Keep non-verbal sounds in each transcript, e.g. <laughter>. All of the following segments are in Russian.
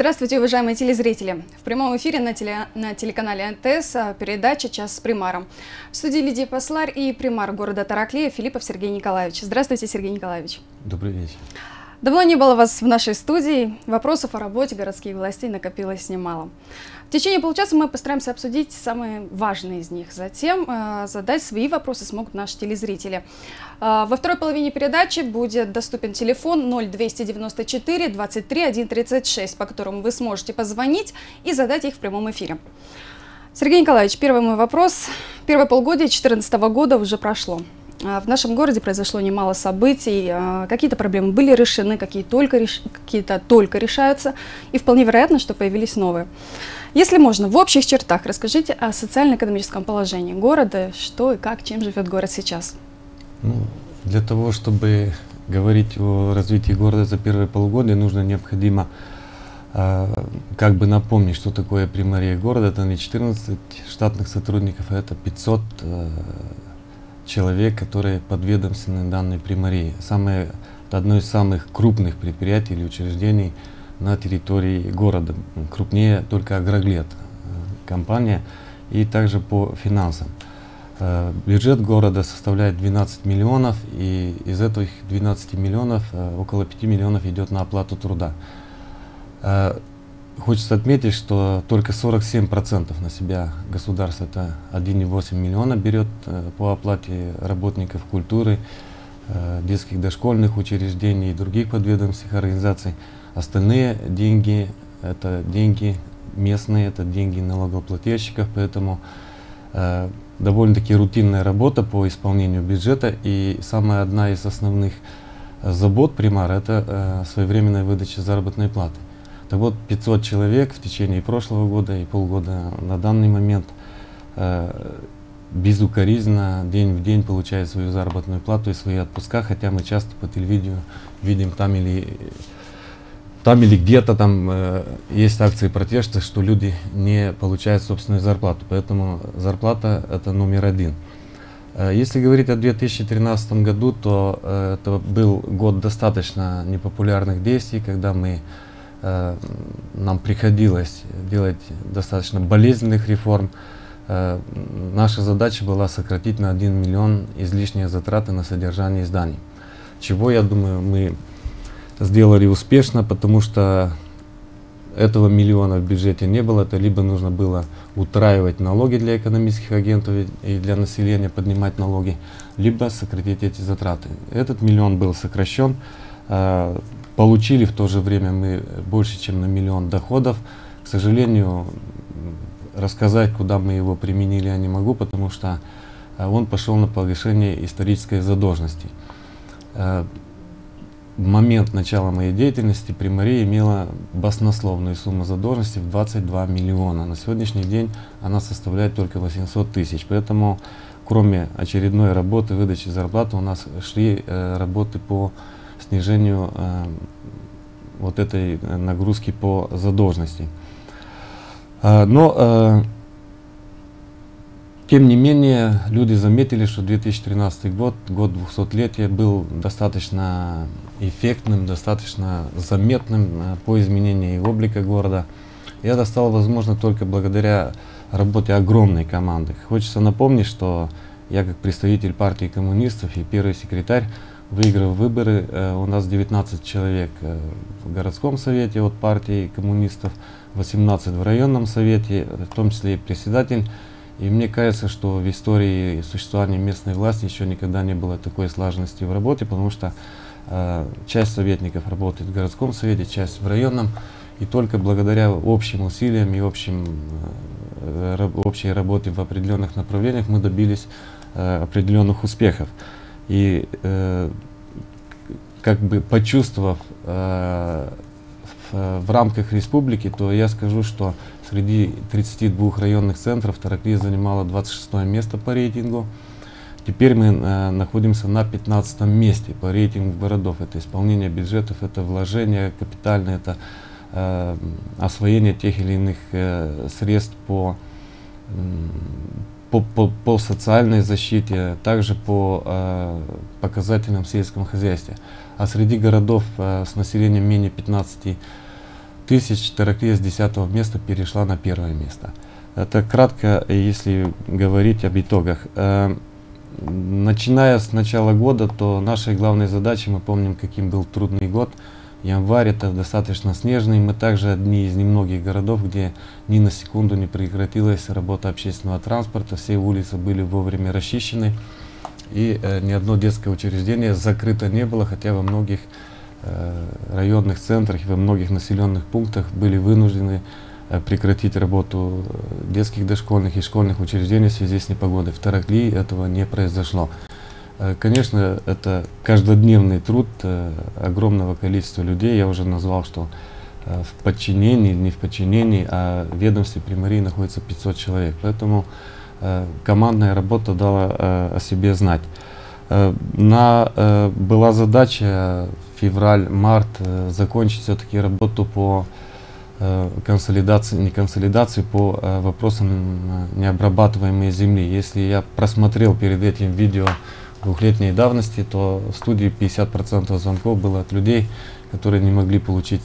Здравствуйте, уважаемые телезрители! В прямом эфире на, теле, на телеканале НТС а, передача «Час с примаром». В студии Лидия Посларь и примар города Тараклея Филиппов Сергей Николаевич. Здравствуйте, Сергей Николаевич. Добрый вечер. Давно не было вас в нашей студии. Вопросов о работе городских властей накопилось немало. В течение получаса мы постараемся обсудить самые важные из них. Затем э, задать свои вопросы смогут наши телезрители. Э, во второй половине передачи будет доступен телефон 0294 23 136, по которому вы сможете позвонить и задать их в прямом эфире. Сергей Николаевич, первый мой вопрос. Первое полгодие 2014 года уже прошло. А, в нашем городе произошло немало событий, а, какие-то проблемы были решены, какие только, реш... какие-то только решаются, и вполне вероятно, что появились новые. Если можно, в общих чертах расскажите о социально-экономическом положении города, что и как, чем живет город сейчас. Ну, для того, чтобы говорить о развитии города за первые полгода, нужно необходимо э, как бы напомнить, что такое примария города. Это не 14 штатных сотрудников, а это 500 э, человек, которые подведомственны данной примарии. Самое, одно из самых крупных предприятий или учреждений на территории города. Крупнее только Агроглет э, компания и также по финансам. Э, бюджет города составляет 12 миллионов, и из этих 12 миллионов э, около 5 миллионов идет на оплату труда. Хочется отметить, что только 47% на себя государство, это 1,8 миллиона берет по оплате работников культуры, детских дошкольных учреждений и других подведомственных организаций. Остальные деньги, это деньги местные, это деньги налогоплательщиков, поэтому э, довольно-таки рутинная работа по исполнению бюджета и самая одна из основных забот примара это э, своевременная выдача заработной платы. Так вот, 500 человек в течение прошлого года и полгода на данный момент э, безукоризненно день в день получают свою заработную плату и свои отпуска, хотя мы часто по телевидению видим там или там или где-то там э, есть акции протеста, что люди не получают собственную зарплату. Поэтому зарплата это номер один. Э, если говорить о 2013 году, то э, это был год достаточно непопулярных действий, когда мы Э, нам приходилось делать достаточно болезненных реформ. Э, наша задача была сократить на 1 миллион излишние затраты на содержание зданий. Чего, я думаю, мы сделали успешно, потому что этого миллиона в бюджете не было, это либо нужно было утраивать налоги для экономических агентов и для населения, поднимать налоги, либо сократить эти затраты. Этот миллион был сокращен. Э, Получили в то же время мы больше, чем на миллион доходов. К сожалению, рассказать, куда мы его применили, я не могу, потому что э, он пошел на повышение исторической задолженности. Э, в момент начала моей деятельности Примария имела баснословную сумму задолженности в 22 миллиона. На сегодняшний день она составляет только 800 тысяч. Поэтому, кроме очередной работы, выдачи зарплаты, у нас шли э, работы по снижению э, вот этой нагрузки по задолженности. Э, но, э, тем не менее, люди заметили, что 2013 год, год 200-летия, был достаточно эффектным, достаточно заметным э, по изменению облика города. Это стало возможно только благодаря работе огромной команды. Хочется напомнить, что я как представитель партии коммунистов и первый секретарь выиграв выборы, э, у нас 19 человек э, в городском совете от партии коммунистов, 18 в районном совете, в том числе и председатель. И мне кажется, что в истории существования местной власти еще никогда не было такой слаженности в работе, потому что э, часть советников работает в городском совете, часть в районном. И только благодаря общим усилиям и общим, э, общей работе в определенных направлениях мы добились э, определенных успехов. И э, как бы почувствовав э, в, в рамках республики, то я скажу, что среди 32 районных центров Тараклия занимала 26 место по рейтингу. Теперь мы э, находимся на 15 месте по рейтингу городов. Это исполнение бюджетов, это вложение капитальное, это э, освоение тех или иных э, средств по по, по, по социальной защите, также по э, показателям в сельском хозяйстве. А среди городов э, с населением менее 15 тысяч, Тараклия с 10 места перешла на первое место. Это кратко, если говорить об итогах. Э, начиная с начала года, то нашей главной задачей, мы помним, каким был трудный год, январь это достаточно снежный, мы также одни из немногих городов, где ни на секунду не прекратилась работа общественного транспорта, все улицы были вовремя расчищены, и э, ни одно детское учреждение закрыто не было, хотя во многих районных центрах и во многих населенных пунктах были вынуждены э, прекратить работу э, детских дошкольных и школьных учреждений в связи с непогодой. В Тараклии этого не произошло. Э, конечно, это каждодневный труд огромного количества людей. Я уже назвал, что в подчинении, не в подчинении, а в ведомстве примарии находится 500 человек. Поэтому Э, командная работа дала э, о себе знать. Э, на, была задача февраль-март закончить все-таки работу по консолидации, не консолидации, по вопросам необрабатываемой земли. Если я просмотрел перед этим видео двухлетней давности, то в студии 50% звонков было от людей, которые не могли получить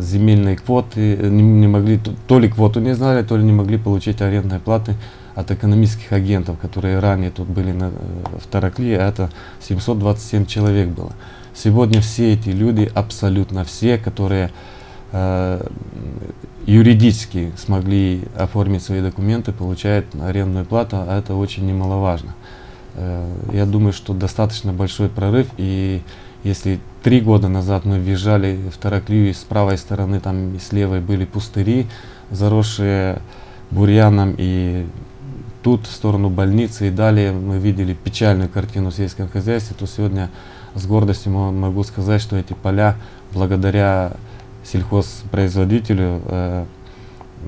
земельные квоты, э, не могли, то ли квоту не знали, то ли не могли получить арендные платы от экономических агентов, которые ранее тут были на, э, в Таракле, а это 727 человек было. Сегодня все эти люди, абсолютно все, которые э, юридически смогли оформить свои документы, получают арендную плату, а это очень немаловажно. Э, я думаю, что достаточно большой прорыв и если три года назад мы въезжали в Тараклию, и с правой стороны там и с левой были пустыри, заросшие бурьяном, и тут в сторону больницы, и далее мы видели печальную картину в сельском хозяйстве, то сегодня с гордостью могу сказать, что эти поля, благодаря сельхозпроизводителю, э,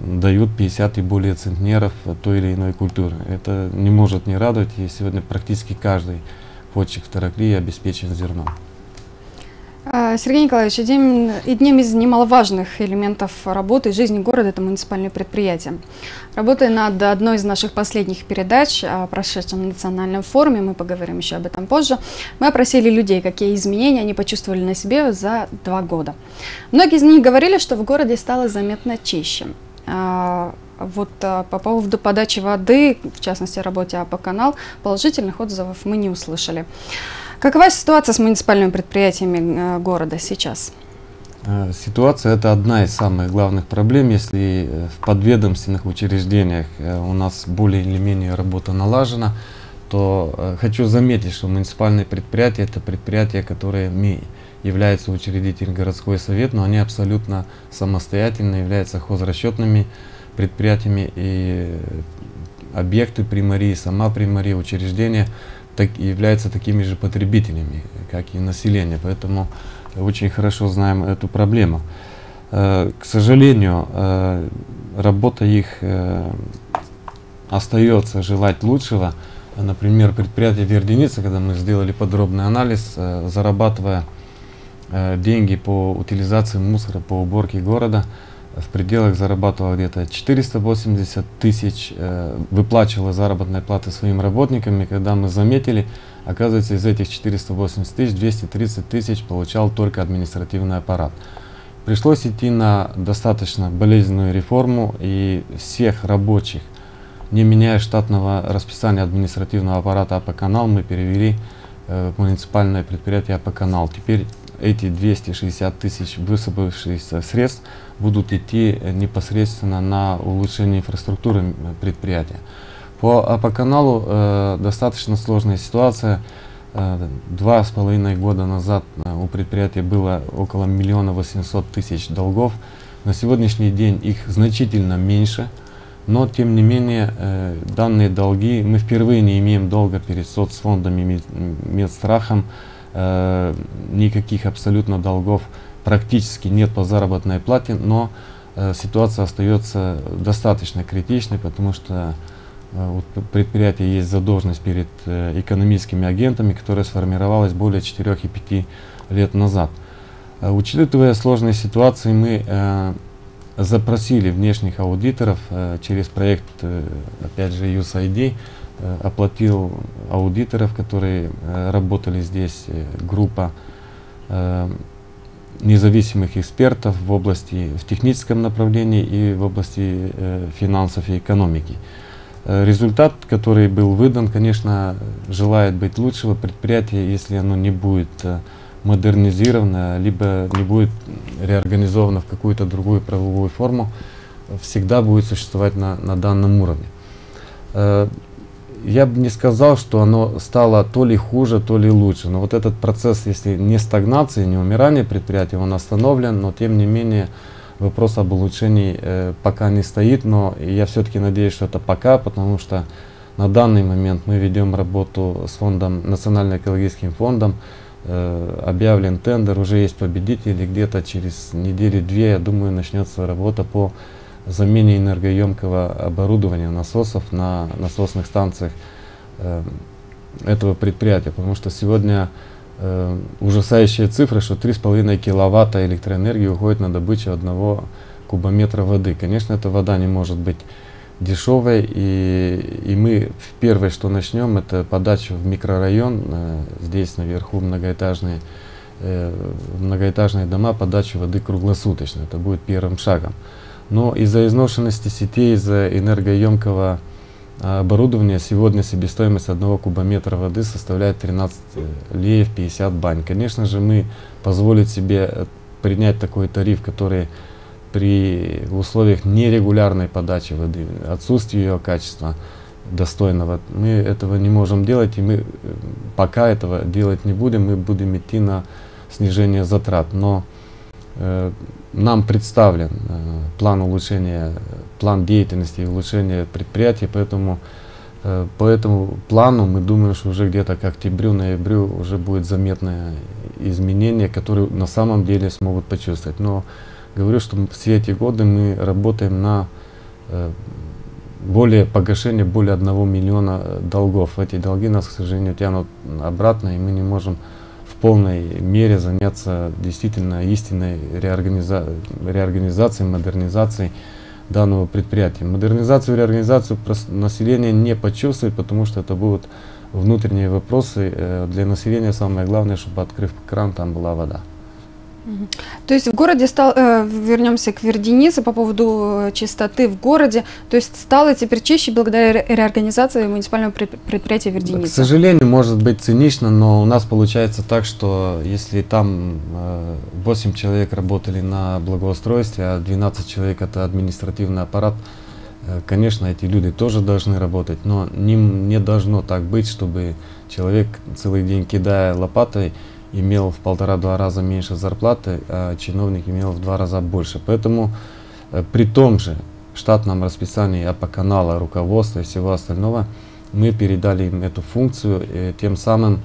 дают 50 и более центнеров той или иной культуры. Это не может не радовать, и сегодня практически каждый почек в Тараклии обеспечен зерном. А, Сергей Николаевич, одним, одним из немаловажных элементов работы жизни города это муниципальное предприятие. Работая над одной из наших последних передач о прошедшем национальном форуме, мы поговорим еще об этом позже, мы опросили людей, какие изменения они почувствовали на себе за два года. Многие из них говорили, что в городе стало заметно чище. А, вот а, по поводу подачи воды, в частности работе АП «Канал», положительных отзывов мы не услышали. Какова ситуация с муниципальными предприятиями э, города сейчас? Э, ситуация это одна из самых главных проблем. Если э, в подведомственных учреждениях у нас более или менее работа налажена, то хочу заметить, что муниципальные предприятия это предприятия, которые мы являются учредителем городской совет, но они абсолютно самостоятельно являются хозрасчетными предприятиями и объекты примарии, сама примария, учреждения так, являются такими же потребителями, как и население. Поэтому очень хорошо знаем эту проблему. Э, к сожалению, э, работа их э, остается желать лучшего. Например, предприятие Верденица, когда мы сделали подробный анализ, зарабатывая деньги по утилизации мусора, по уборке города, в пределах зарабатывала где-то 480 тысяч, э, выплачивала заработной платы своим работникам, и когда мы заметили, оказывается, из этих 480 тысяч 230 тысяч получал только административный аппарат. Пришлось идти на достаточно болезненную реформу, и всех рабочих, не меняя штатного расписания административного аппарата АП-канал, мы перевели э, в муниципальное предприятие АП-канал. Теперь эти 260 тысяч высыпавшихся средств будут идти э, непосредственно на улучшение инфраструктуры предприятия. По АП-каналу э, достаточно сложная ситуация. Э, два с половиной года назад э, у предприятия было около миллиона восемьсот тысяч долгов. На сегодняшний день их значительно меньше, но тем не менее э, данные долги, мы впервые не имеем долга перед соцфондами, медстрахом, э, никаких абсолютно долгов практически нет по заработной плате, но э, ситуация остается достаточно критичной, потому что э, у предприятия есть задолженность перед э, экономическими агентами, которая сформировалась более 4 и 5 лет назад. Э, учитывая сложные ситуации, мы э, запросили внешних аудиторов э, через проект, э, опять же, USAID, оплатил аудиторов, которые э, работали здесь, э, группа. независимых экспертов в области, в техническом направлении и в области э, финансов и экономики. Э, результат, который был выдан, конечно, желает быть лучшего предприятия, если оно не будет э, модернизировано, либо не будет реорганизовано в какую-то другую правовую форму, всегда будет существовать на, на данном уровне. Я бы не сказал, что оно стало то ли хуже, то ли лучше. Но вот этот процесс, если не стагнации, не умирания предприятия, он остановлен, но тем не менее вопрос об улучшении э, пока не стоит. Но я все-таки надеюсь, что это пока, потому что на данный момент мы ведем работу с фондом, Национально-экологическим фондом, э, объявлен тендер, уже есть победители, где-то через недели-две, я думаю, начнется работа по замене энергоемкого оборудования насосов на насосных станциях э, этого предприятия, потому что сегодня э, ужасающие цифры, что 3,5 киловатта электроэнергии уходит на добычу одного кубометра воды. Конечно, эта вода не может быть дешевой, и, и мы первое, что начнем, это подачу в микрорайон, э, здесь наверху многоэтажные, э, многоэтажные дома, подачу воды круглосуточно. Это будет первым шагом. Но из-за изношенности сетей, из-за энергоемкого а, оборудования сегодня себестоимость одного кубометра воды составляет 13 э, леев 50 бань. Конечно же, мы позволить себе э, принять такой тариф, который при условиях нерегулярной подачи воды, отсутствия ее качества достойного, мы этого не можем делать, и мы э, пока этого делать не будем, мы будем идти на снижение затрат. Но э, нам представлен э, план улучшения, план деятельности и улучшения предприятия, поэтому э, по этому плану мы думаем, что уже где-то к октябрю-ноябрю уже будет заметное изменение, которые на самом деле смогут почувствовать. Но говорю, что все эти годы мы работаем на э, более погашение более одного миллиона долгов. Эти долги нас, к сожалению, тянут обратно, и мы не можем полной мере заняться действительно истинной реорганиза реорганизацией, модернизацией данного предприятия. Модернизацию реорганизацию население не почувствует, потому что это будут внутренние вопросы. Э, для населения самое главное, чтобы открыв кран, там была вода. То есть в городе стал, э, вернемся к Верденице по поводу э, чистоты в городе, то есть стало теперь чище благодаря реорганизации муниципального предприятия Верденица. К сожалению, может быть цинично, но у нас получается так, что если там э, 8 человек работали на благоустройстве, а 12 человек это административный аппарат, э, конечно, эти люди тоже должны работать, но ним не должно так быть, чтобы человек целый день кидая лопатой, имел в полтора-два раза меньше зарплаты, а чиновник имел в два раза больше. Поэтому э, при том же штатном расписании АПА канала, руководства и всего остального, мы передали им эту функцию, э, тем самым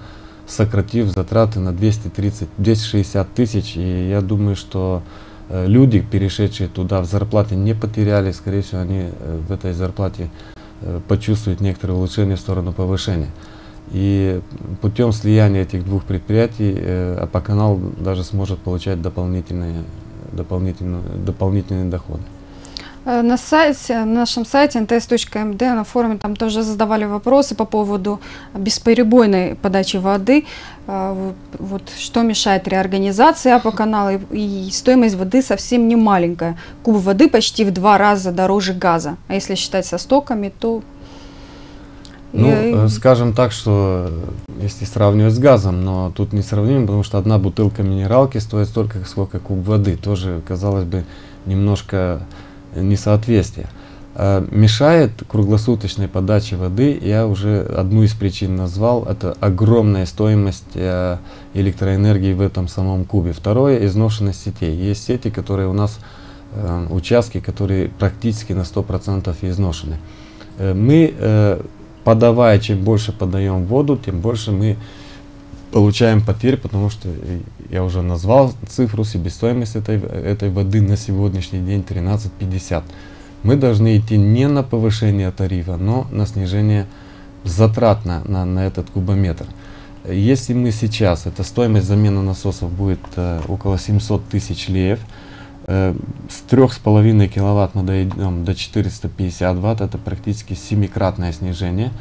сократив затраты на 230-260 тысяч. И я думаю, что э, люди, перешедшие туда в зарплаты, не потеряли, скорее всего, они в этой зарплате почувствуют некоторые улучшения в сторону повышения. И путем слияния этих двух предприятий э, АПА-канал даже сможет получать дополнительные, дополнительные, дополнительные доходы. Э, на сайте, на нашем сайте nts.md, на форуме там тоже задавали вопросы по поводу бесперебойной подачи воды. Э, вот, что мешает реорганизации АПА-канала, и, и стоимость воды совсем не маленькая. Куб воды почти в два раза дороже газа. А если считать со стоками, то ну, я... Э, скажем так, что э, если сравнивать с газом, но тут не сравним, потому что одна бутылка минералки стоит столько, сколько куб воды. Тоже, казалось бы, немножко несоответствие. А мешает круглосуточной подаче воды, я уже одну из причин назвал, это огромная стоимость э, электроэнергии в этом самом кубе. Второе, изношенность сетей. Есть сети, которые у нас, участки, которые практически на 100% изношены. Мы подавая, чем больше подаем воду, тем больше мы получаем потерь, потому что я уже назвал цифру себестоимость этой, этой воды на сегодняшний день 13,50. Мы должны идти не на повышение тарифа, но на снижение затрат на, на, на этот кубометр. Если мы сейчас, эта стоимость замены насосов будет э, около 700 тысяч леев, Э, с 3,5 киловатт мы дойдем до 450 ватт, это практически семикратное снижение.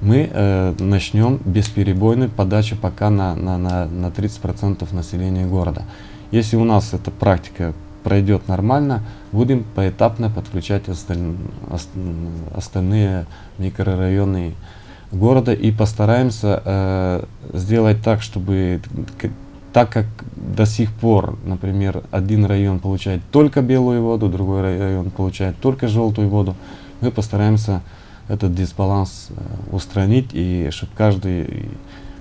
Мы э, начнем бесперебойную подачу пока на, на, на, на 30% населения города. Если у нас эта практика пройдет нормально, будем поэтапно подключать осталь... остальные микрорайоны города и постараемся э, сделать так, чтобы так как до сих пор, например, один район получает только белую воду, другой район получает только желтую воду, мы постараемся этот дисбаланс э, устранить и чтобы каждый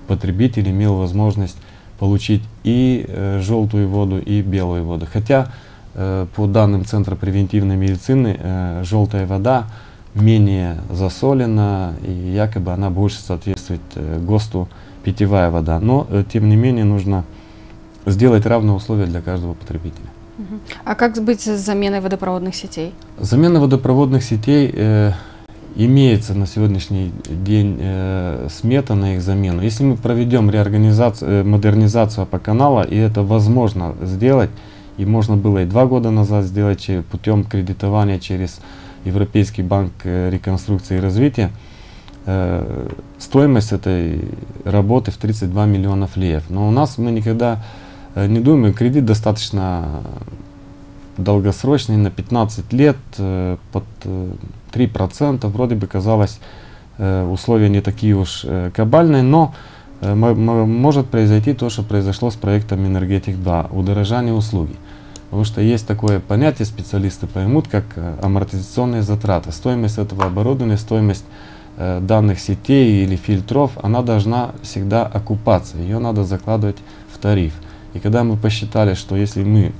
потребитель имел возможность получить и э, желтую воду, и белую воду. Хотя э, по данным Центра превентивной медицины желтая вода менее засолена и якобы она больше соответствует ГОСТу питьевая вода. Но тем не менее нужно сделать равные условия для каждого потребителя. А как быть с заменой водопроводных сетей? Замена водопроводных сетей э, имеется на сегодняшний день э, смета на их замену. Если мы проведем реорганизацию, э, модернизацию по канала, и это возможно сделать, и можно было и два года назад сделать путем кредитования через Европейский банк э, реконструкции и развития, э, стоимость этой работы в 32 миллионов леев. Но у нас мы никогда не думаем, кредит достаточно долгосрочный, на 15 лет, э, под э, 3%, вроде бы казалось, э, условия не такие уж э, кабальные, но э, может произойти то, что произошло с проектом Энергетик 2, удорожание услуги. Потому что есть такое понятие, специалисты поймут, как амортизационные затраты. Стоимость этого оборудования, стоимость данных сетей или фильтров, она должна всегда окупаться. Ее надо закладывать в тариф. И когда мы посчитали, что если мы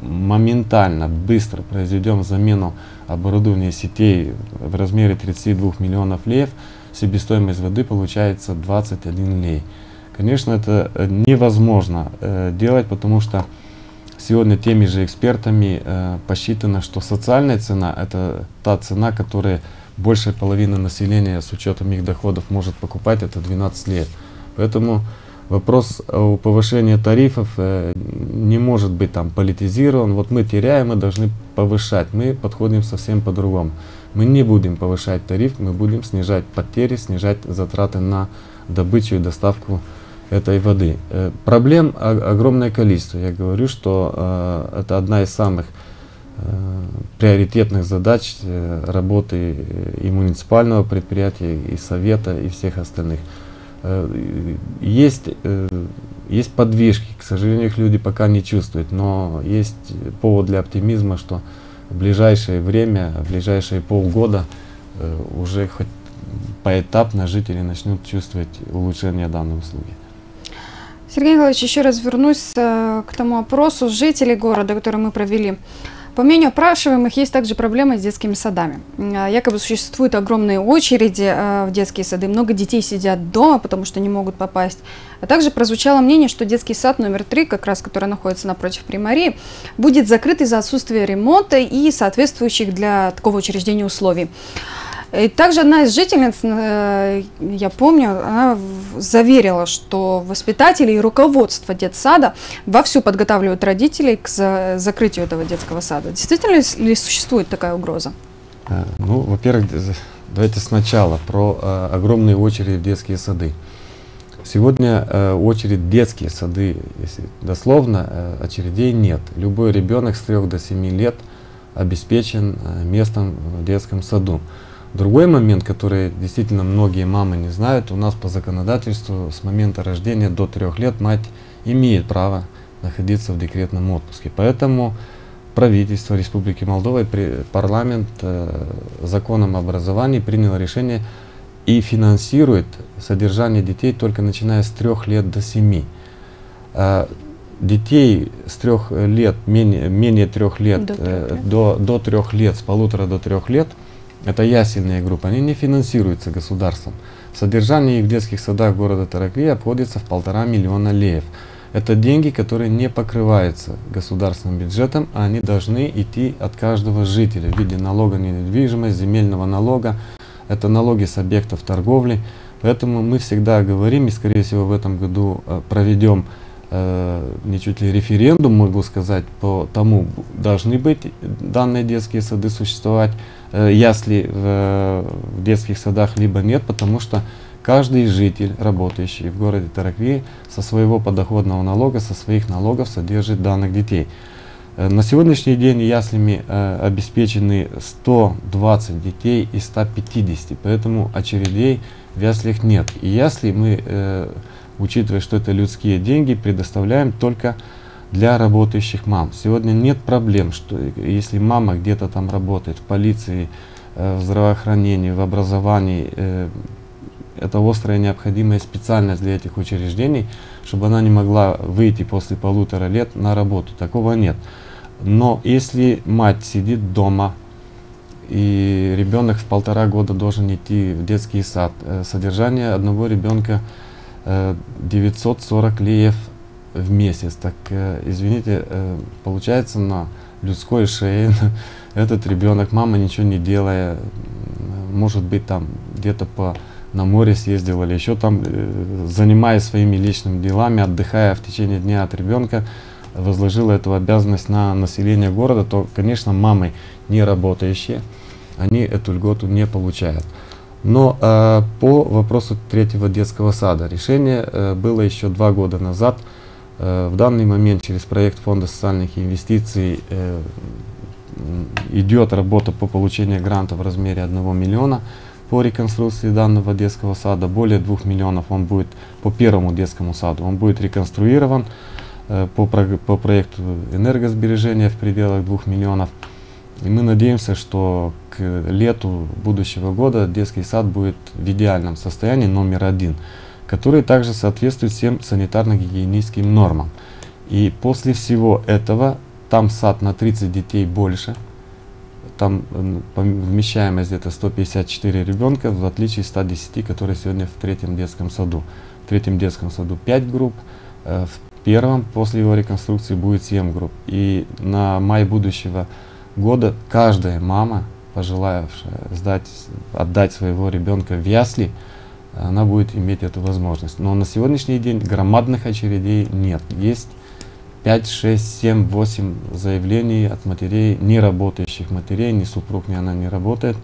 моментально, быстро произведем замену оборудования сетей в размере 32 миллионов леев, себестоимость воды получается 21 лей. Конечно, это э, невозможно э, делать, потому что сегодня теми же экспертами э, посчитано, что социальная цена – это та цена, которая большая половина населения с учетом их доходов может покупать, это 12 лет. Поэтому вопрос о повышении тарифов э, не может быть там политизирован. Вот мы теряем, мы должны повышать. Мы подходим совсем по-другому. Мы не будем повышать тариф, мы будем снижать потери, снижать затраты на добычу и доставку этой воды. Э, проблем огромное количество. Я говорю, что э, это одна из самых приоритетных задач работы и муниципального предприятия, и совета, и всех остальных. Э, есть, э, есть подвижки, к сожалению, их люди пока не чувствуют, но есть повод для оптимизма, что в ближайшее время, в ближайшие полгода э, уже хоть поэтапно жители начнут чувствовать улучшение данной услуги. Сергей Николаевич, еще раз вернусь к тому опросу жителей города, который мы провели. По мнению опрашиваемых, есть также проблемы с детскими садами. А, якобы существуют огромные очереди а, в детские сады, много детей сидят дома, потому что не могут попасть. А также прозвучало мнение, что детский сад номер три, как раз который находится напротив Примарии, будет закрыт из-за отсутствия ремонта и соответствующих для такого учреждения условий. И также одна из жительниц, э, я помню, она заверила, что воспитатели и руководство детсада вовсю подготавливают родителей к закрытию этого детского сада. Действительно ли существует такая угроза? Э, ну, во-первых, давайте сначала про э, огромные очереди в детские сады. Сегодня э, очередь детские сады, если дословно, э, очередей нет. Любой ребенок с 3 до 7 лет обеспечен э, местом в детском саду. Другой момент, который действительно многие мамы не знают, у нас по законодательству с момента рождения до трех лет мать имеет право находиться в декретном отпуске. Поэтому правительство Республики Молдова, парламент э, законом об образовании принял решение и финансирует содержание детей только начиная с трех лет до семи. Э, детей с трех лет, менее, менее трех лет, до трех э, лет. До, до трех лет, с полутора до трех лет – это ясельные группы, они не финансируются государством. Содержание их в детских садах города Таракли обходится в полтора миллиона леев. Это деньги, которые не покрываются государственным бюджетом, а они должны идти от каждого жителя в виде налога на недвижимость, земельного налога, это налоги с объектов торговли. Поэтому мы всегда говорим, и скорее всего в этом году э, проведем не чуть ли референдум, могу сказать, по тому, должны быть данные детские сады существовать, э, ясли в, в детских садах, либо нет, потому что каждый житель, работающий в городе Таракви, со своего подоходного налога, со своих налогов содержит данных детей. Э, на сегодняшний день яслями э, обеспечены 120 детей из 150, поэтому очередей в яслях нет. И ясли мы, э, учитывая, что это людские деньги, предоставляем только для работающих мам. Сегодня нет проблем, что если мама где-то там работает в полиции, э, в здравоохранении, в образовании, э, это острая необходимая специальность для этих учреждений, чтобы она не могла выйти после полутора лет на работу. Такого нет. Но если мать сидит дома, и ребенок в полтора года должен идти в детский сад, э, содержание одного ребенка 940 э, леев в месяц. Так, э, извините, получается на людской шее <laughs> этот ребенок, мама ничего не делая, может быть там где-то по на море съездил или еще там, занимаясь своими личными делами, отдыхая в течение дня от ребенка, возложила эту обязанность на население города, то, конечно, мамы не работающие, они эту льготу не получают. Но э, по вопросу третьего детского сада решение э, было еще два года назад. Э, в данный момент через проект Фонда социальных инвестиций э, идет работа по получению гранта в размере 1 миллиона по реконструкции данного детского сада. Более 2 миллионов он будет по первому детскому саду. Он будет реконструирован. Э, по, по проекту энергосбережения в пределах 2 миллионов. И мы надеемся, что к лету будущего года детский сад будет в идеальном состоянии номер один, который также соответствует всем санитарно-гигиеническим нормам. И после всего этого там сад на 30 детей больше, там вмещаемость где-то 154 ребенка, в отличие от 110, которые сегодня в третьем детском саду. В третьем детском саду 5 групп, э, в первом после его реконструкции будет 7 групп. И на май будущего года каждая мама, пожелавшая сдать, отдать своего ребенка в ясли, она будет иметь эту возможность. Но на сегодняшний день громадных очередей нет. Есть 5, 6, 7, 8 заявлений от матерей, не работающих матерей, ни супруг, ни она не работает,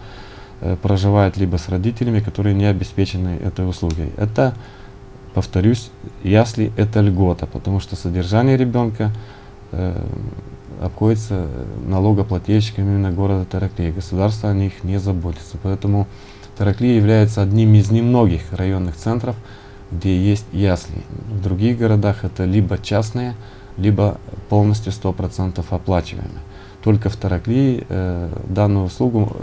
э, проживает либо с родителями, которые не обеспечены этой услугой. Это повторюсь, ясли это льгота, потому что содержание ребенка э, обходится налогоплательщиками именно города Тараклии. Государство о них не заботится. Поэтому Тараклия является одним из немногих районных центров, где есть ясли. В других городах это либо частные, либо полностью 100% оплачиваемые. Только в Тараклии э, данную услугу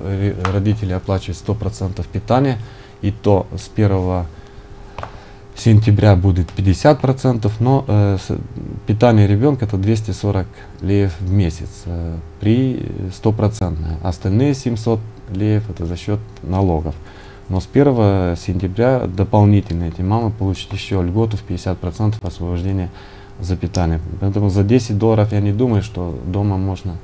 родители оплачивают 100% питания, и то с 1 сентября будет 50%, но э, питание ребенка это 240 леев в месяц э, при 100%. Остальные 700 леев это за счет налогов. Но с 1 сентября дополнительно эти мамы получат еще льготу в 50% освобождения за питание. Поэтому за 10 долларов я не думаю, что дома можно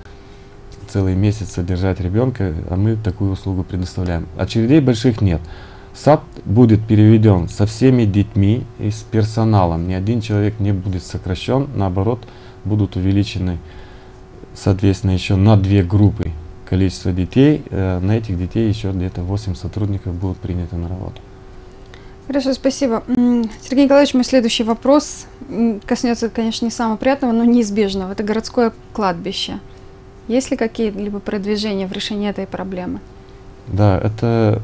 целый месяц содержать ребенка, а мы такую услугу предоставляем. Очередей больших нет. Сад будет переведен со всеми детьми и с персоналом. Ни один человек не будет сокращен, наоборот, будут увеличены, соответственно, еще на две группы количество детей. Э, на этих детей еще где-то 8 сотрудников будут приняты на работу. Хорошо, спасибо. Сергей Николаевич, мой следующий вопрос коснется, конечно, не самого приятного, но неизбежного. Это городское кладбище. Есть ли какие-либо продвижения в решении этой проблемы? Да, это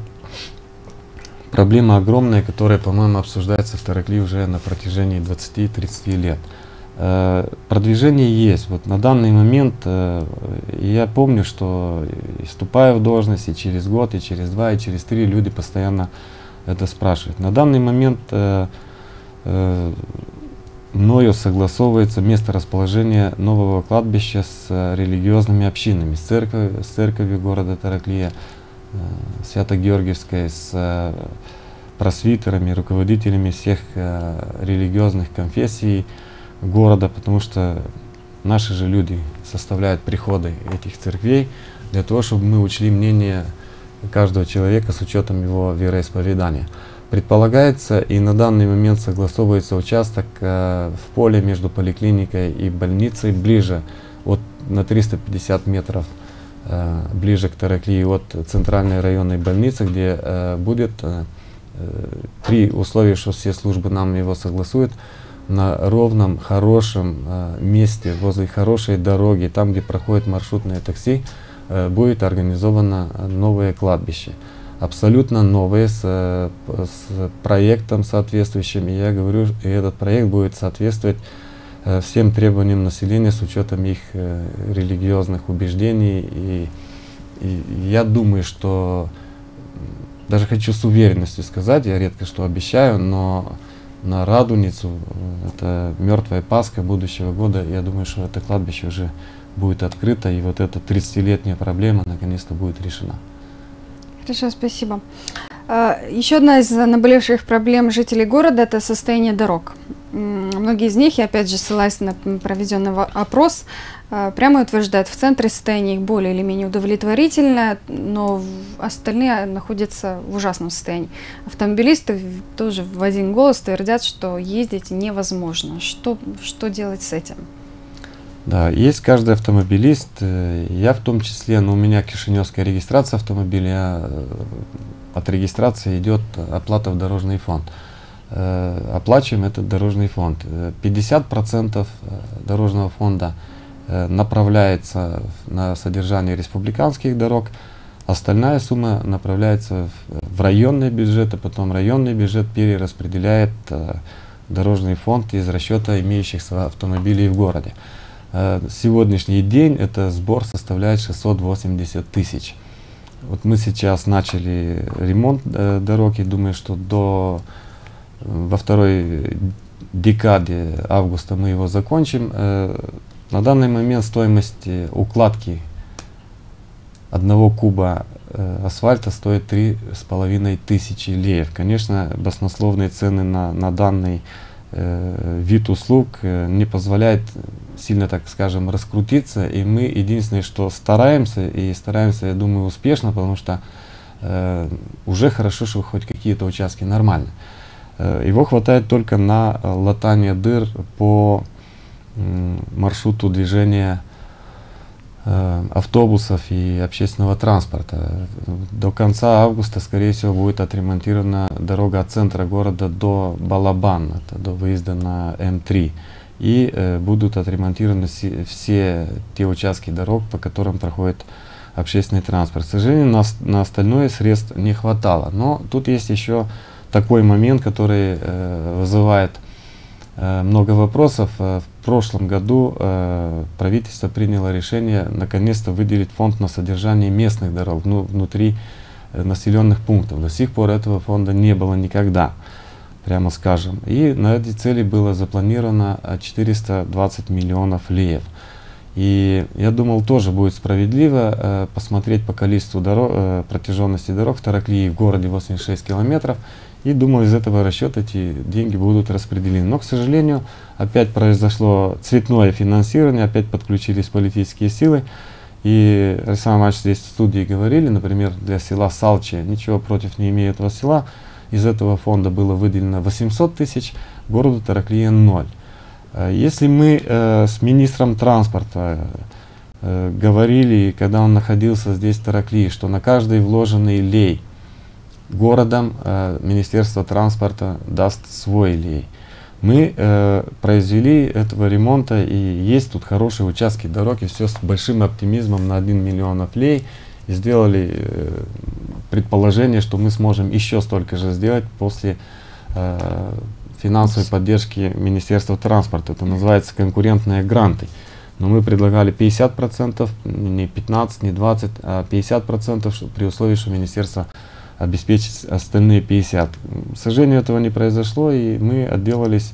проблема огромная, которая, по-моему, обсуждается в Таракли уже на протяжении 20-30 лет. Э, продвижение есть. Вот на данный момент э, я помню, что и вступая в должность и через год, и через два, и через три люди постоянно это спрашивают. На данный момент э, мною согласовывается место расположения нового кладбища с религиозными общинами, с церковью, с церковью города Тараклия, Свято-Георгиевской с э, просвитерами, руководителями всех э, религиозных конфессий города, потому что наши же люди составляют приходы этих церквей для того, чтобы мы учли мнение каждого человека с учетом его вероисповедания. Предполагается и на данный момент согласовывается участок э, в поле между поликлиникой и больницей ближе, от, на 350 метров э, ближе к Тараклии от центральной районной больницы, где э, будет э, э, при условии, что все службы нам его согласуют, на ровном, хорошем э, месте, возле хорошей дороги, там, где проходит маршрутное такси, э, будет организовано новое кладбище абсолютно новые, с, э, с проектом соответствующим. И я говорю, и этот проект будет соответствовать э, всем требованиям населения с учетом их э, религиозных убеждений. И, и я думаю, что даже хочу с уверенностью сказать, я редко что обещаю, но на Радуницу, это мертвая Пасха будущего года, я думаю, что это кладбище уже будет открыто, и вот эта 30-летняя проблема наконец-то будет решена. Хорошо, спасибо. А, еще одна из наболевших проблем жителей города – это состояние дорог. Многие из них, я опять же ссылаюсь на проведенный опрос, а, прямо утверждают, в центре состояние их более или менее удовлетворительное, но остальные находятся в ужасном состоянии. Автомобилисты тоже в один голос твердят, что ездить невозможно. Что, что делать с этим? Да, есть каждый автомобилист, э, я в том числе, но у меня кишиневская регистрация автомобиля, э, от регистрации идет оплата в дорожный фонд. Э, оплачиваем этот дорожный фонд. 50% дорожного фонда направляется на содержание республиканских дорог, остальная сумма направляется в районный бюджет, а потом районный бюджет перераспределяет дорожный фонд из расчета имеющихся автомобилей в городе. Э, сегодняшний день это сбор составляет 680 тысяч. Вот мы сейчас начали ремонт э, дороги, думаю, что до э, во второй декаде августа мы его закончим. Э, на данный момент стоимость укладки одного куба э, асфальта стоит три с половиной тысячи леев. Конечно, баснословные цены на, на данный э, вид услуг э, не позволяет сильно, так скажем, раскрутиться. И мы единственное, что стараемся, и стараемся, я думаю, успешно, потому что э, уже хорошо, что хоть какие-то участки нормально. Э, его хватает только на латание дыр по э, маршруту движения э, автобусов и общественного транспорта. До конца августа, скорее всего, будет отремонтирована дорога от центра города до Балабан, это до выезда на М3 и э, будут отремонтированы все, все те участки дорог, по которым проходит общественный транспорт. К сожалению, на, на остальное средств не хватало. Но тут есть еще такой момент, который э, вызывает э, много вопросов. Э, в прошлом году э, правительство приняло решение наконец-то выделить фонд на содержание местных дорог ну, внутри э, населенных пунктов. До сих пор этого фонда не было никогда прямо скажем. И на эти цели было запланировано 420 а, миллионов леев. И я думал, тоже будет справедливо э, посмотреть по количеству дорог, э, протяженности дорог в Тараклии в городе 86 километров. И думал, из этого расчета эти деньги будут распределены. Но, к сожалению, опять произошло цветное финансирование, опять подключились политические силы. И Александр Иванович здесь в студии говорили, например, для села Салчи, ничего против не имею этого села, из этого фонда было выделено 800 тысяч, городу Тараклия 0. Э, если мы э, с министром транспорта э, говорили, когда он находился здесь в Тараклии, что на каждый вложенный лей городом э, Министерство транспорта даст свой лей. Мы э, произвели этого ремонта, и есть тут хорошие участки дорог, и все с большим оптимизмом на 1 миллион лей. И сделали э, предположение, что мы сможем еще столько же сделать после э, финансовой поддержки Министерства транспорта. Это называется конкурентные гранты. Но мы предлагали 50%, не 15, не 20, а 50% при условии, что Министерство обеспечит остальные 50. К сожалению, этого не произошло, и мы отделались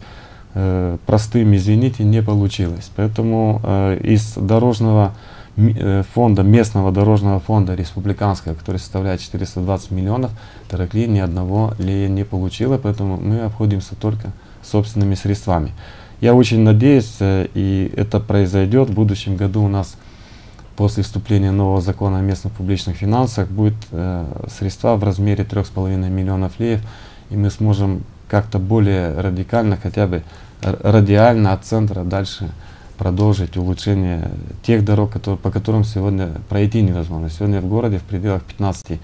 э, простым, извините, не получилось. Поэтому э, из дорожного Э, фонда, местного дорожного фонда республиканского, который составляет 420 миллионов, Тараклия ни одного лея не получила, поэтому мы обходимся только собственными средствами. Я очень надеюсь, э, и это произойдет, в будущем году у нас после вступления нового закона о местных публичных финансах будет э, средства в размере 3,5 миллионов леев и мы сможем как-то более радикально, хотя бы радиально от центра дальше продолжить улучшение тех дорог, которые, по которым сегодня пройти невозможно. Сегодня в городе в пределах 15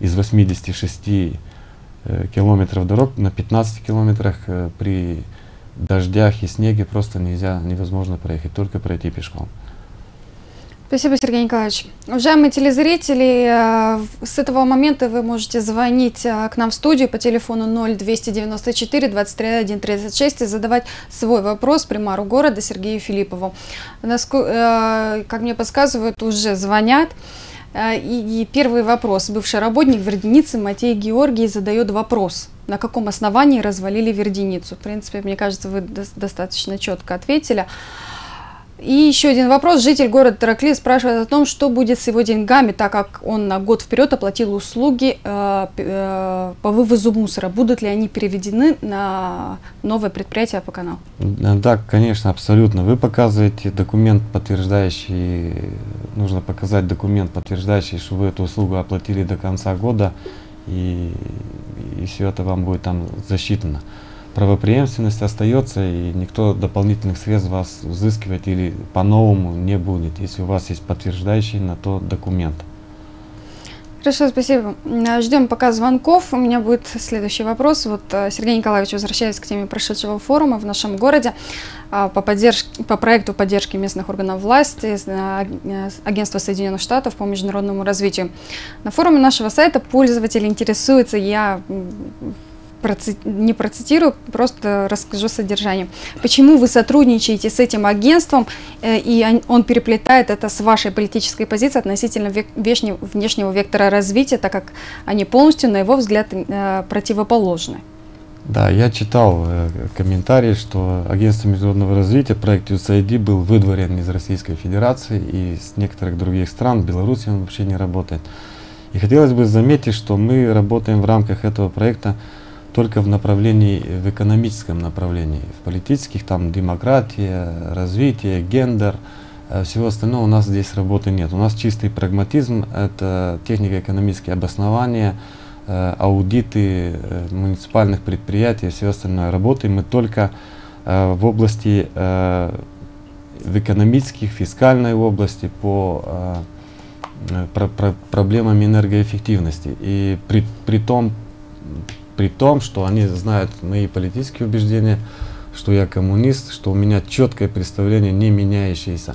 из 86 э, километров дорог на 15 километрах э, при дождях и снеге просто нельзя, невозможно проехать, только пройти пешком. Спасибо, Сергей Николаевич. Уважаемые телезрители, э, с этого момента вы можете звонить э, к нам в студию по телефону 0294 21 36 и задавать свой вопрос примару города Сергею Филиппову. Э, как мне подсказывают, уже звонят. И первый вопрос. Бывший работник Верденицы Матей Георгий задает вопрос. На каком основании развалили Верденицу? В принципе, мне кажется, вы достаточно четко ответили. И еще один вопрос. Житель города Таракли спрашивает о том, что будет с его деньгами, так как он на год вперед оплатил услуги э, э, по вывозу мусора. Будут ли они переведены на новое предприятие по каналу? Да, конечно, абсолютно. Вы показываете документ, подтверждающий, нужно показать документ, подтверждающий, что вы эту услугу оплатили до конца года, и, и все это вам будет там засчитано правопреемственность остается, и никто дополнительных средств вас взыскивать или по-новому не будет, если у вас есть подтверждающий на то документ. Хорошо, спасибо. Ждем пока звонков. У меня будет следующий вопрос. Вот э, Сергей Николаевич, возвращаясь к теме прошедшего форума в нашем городе а, по, поддержке, по проекту поддержки местных органов власти э, Агентства Соединенных Штатов по международному развитию. На форуме нашего сайта пользователи интересуются, я не процитирую, просто расскажу содержание. Почему вы сотрудничаете с этим агентством, э, и он переплетает это с вашей политической позицией относительно внешнего вектора развития, так как они полностью, на его взгляд, э, противоположны? Да, я читал э, комментарии, что агентство международного развития, проект USAID был выдворен из Российской Федерации и с некоторых других стран, Беларуси он вообще не работает. И хотелось бы заметить, что мы работаем в рамках этого проекта только в направлении, в экономическом направлении. В политических там демократия, развитие, гендер, э, всего остального у нас здесь работы нет. У нас чистый прагматизм, это технико-экономические обоснования, э, аудиты э, муниципальных предприятий, все остальное. Работаем мы только в области, в экономических, фискальной области по про, про проблемам энергоэффективности. И при, при том при том, что они знают мои политические убеждения, что я коммунист, что у меня четкое представление, не меняющееся,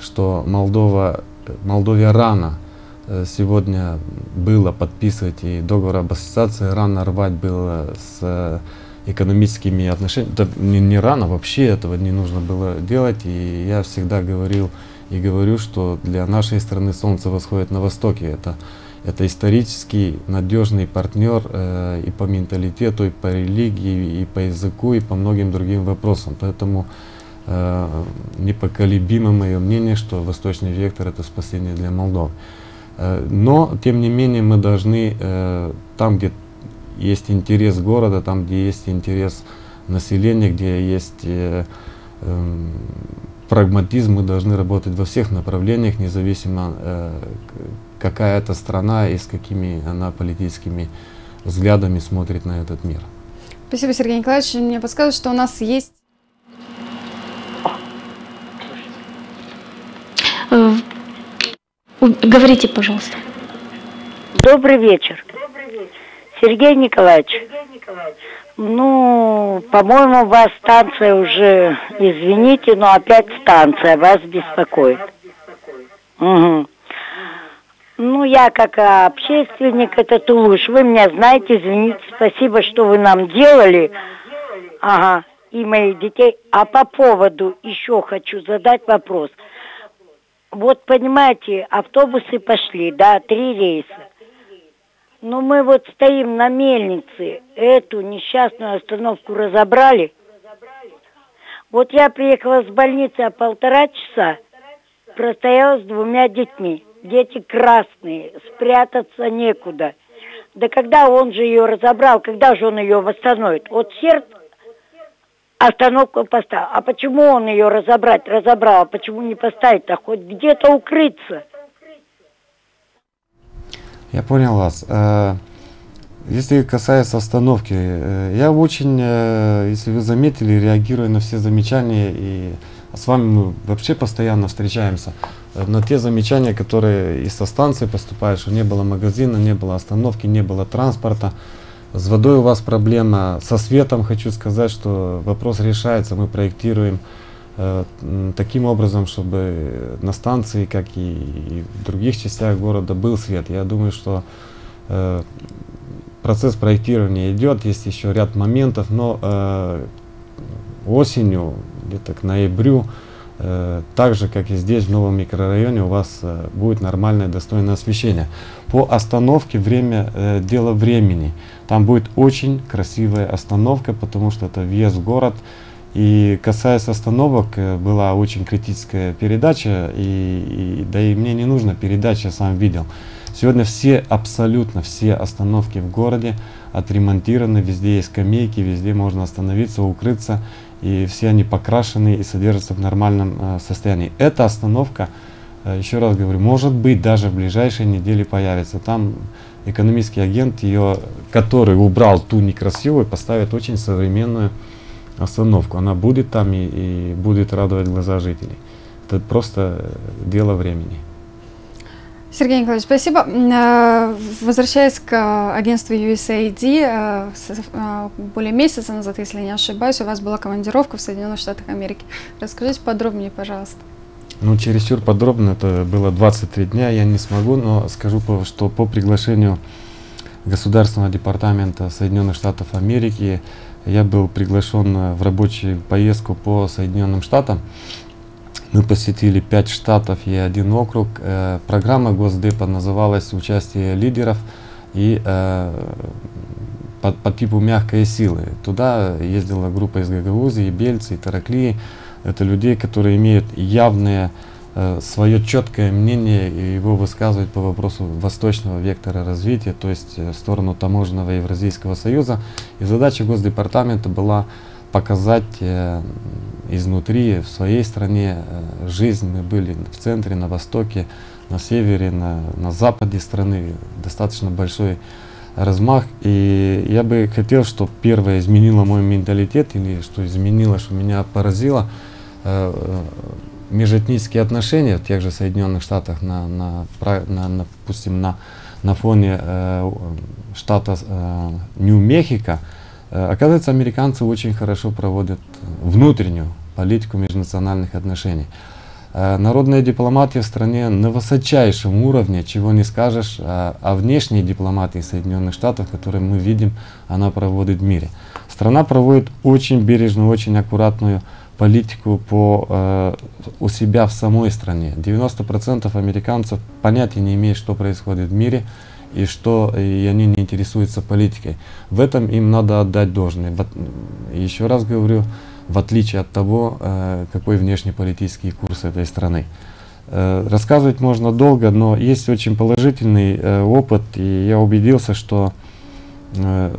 что Молдова, Молдове рано э, сегодня было подписывать и договор об ассоциации, рано рвать было с э, экономическими отношениями. Да, не, не рано, вообще этого не нужно было делать. И я всегда говорил и говорю, что для нашей страны солнце восходит на востоке. Это это исторический надежный партнер э, и по менталитету, и по религии, и по языку, и по многим другим вопросам. Поэтому э, непоколебимо мое мнение, что восточный вектор это спасение для Молдовы. Э, но, тем не менее, мы должны э, там, где есть интерес города, там, где есть интерес населения, где есть э, э, прагматизм, мы должны работать во всех направлениях, независимо э, какая это страна и с какими она политическими взглядами смотрит на этот мир. Спасибо, Сергей Николаевич. Мне подсказывают, что у нас есть... Э, говорите, пожалуйста. Добрый вечер. Сергей Николаевич. Ну, по-моему, вас станция уже, извините, но опять станция вас беспокоит. Угу. Ну, я как общественник, это Тулуш. Вы меня знаете, извините, спасибо, что вы нам делали. Ага, и моих детей. А по поводу еще хочу задать вопрос. Вот, понимаете, автобусы пошли, да, три рейса. Но мы вот стоим на мельнице, эту несчастную остановку разобрали. Вот я приехала с больницы, а полтора часа простояла с двумя детьми дети красные, спрятаться некуда. Да когда он же ее разобрал, когда же он ее восстановит? Вот сердце остановку поставил. А почему он ее разобрать разобрал? А почему не поставить-то? Хоть где-то укрыться. Я понял вас. Э, Если касается остановки, э, я очень, э, если вы заметили, реагирую на все замечания, и с вами мы вообще постоянно встречаемся, на те замечания, которые из со станции поступают, что не было магазина, не было остановки, не было транспорта. С водой у вас проблема, со светом хочу сказать, что вопрос решается, мы проектируем э, таким образом, чтобы на станции, как и, и в других частях города был свет. Я думаю, что э, процесс проектирования идет, есть еще ряд моментов, но э, осенью, где-то к ноябрю, так же, как и здесь, в новом микрорайоне, у вас э, будет нормальное, достойное освещение. По остановке время, э, дело времени. Там будет очень красивая остановка, потому что это въезд в город. И касаясь остановок, э, была очень критическая передача, и, и, да и мне не нужно передача, я сам видел. Сегодня все, абсолютно все остановки в городе отремонтированы, везде есть скамейки, везде можно остановиться, укрыться, и все они покрашены и содержатся в нормальном э, состоянии. Эта остановка, э, еще раз говорю, может быть даже в ближайшие недели появится. Там экономический агент, ее, который убрал ту некрасивую, поставит очень современную остановку. Она будет там и, и будет радовать глаза жителей. Это просто дело времени. Сергей Николаевич, спасибо. Э, возвращаясь к агентству USAID, э, э, более месяца назад, если не ошибаюсь, у вас была командировка в Соединенных Штатах Америки. Расскажите подробнее, пожалуйста. Ну, чересчур подробно, это было 23 дня, я не смогу, но скажу, что по приглашению Государственного департамента Соединенных Штатов Америки я был приглашен в рабочую поездку по Соединенным Штатам. Мы посетили пять штатов и один округ. Э, программа Госдепа называлась «Участие лидеров» и э, по, по типу «Мягкой силы». Туда ездила группа из Гагаузии, Бельцы и Тараклии. Это людей, которые имеют явное э, свое четкое мнение и его высказывают по вопросу восточного вектора развития, то есть в сторону таможенного Евразийского союза. И задача Госдепартамента была показать изнутри, в своей стране э, жизнь. Мы были в центре, на востоке, на севере, на, на западе страны. Достаточно большой размах. И я бы хотел, чтобы первое изменило мой менталитет, или что изменило, что меня поразило, э, э, межэтнические отношения в тех же Соединенных Штатах, на, на, на, на, допустим, на, на фоне э, штата э, Нью-Мехико, Э, оказывается, американцы очень хорошо проводят внутреннюю политику межнациональных отношений. Э, народная дипломатия в стране на высочайшем уровне, чего не скажешь о, о внешней дипломатии Соединенных Штатов, которую мы видим, она проводит в мире. Страна проводит очень бережную, очень аккуратную политику по, э, у себя в самой стране. 90% американцев понятия не имеют, что происходит в мире, и что и они не интересуются политикой. В этом им надо отдать должное. Еще раз говорю, в отличие от того, э, какой внешнеполитический курс этой страны. Э, рассказывать можно долго, но есть очень положительный э, опыт, и я убедился, что